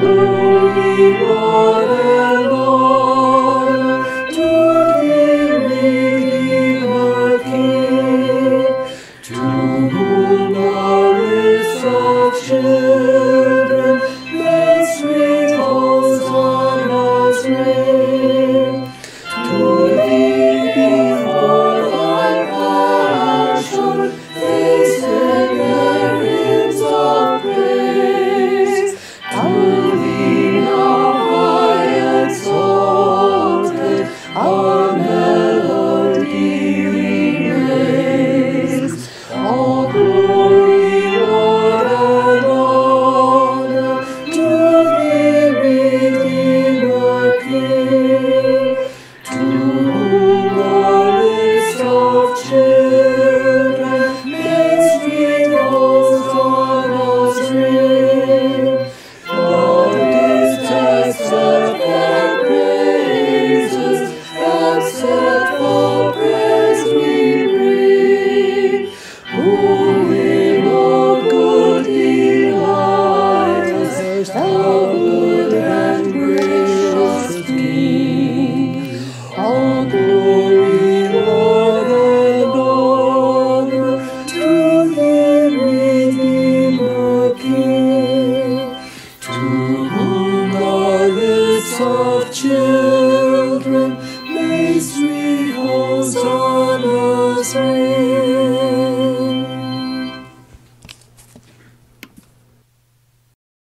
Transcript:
holy thou good and gracious King. All glory, laud, and honor to the King, to whom the lips of children may sweet hosannas ring.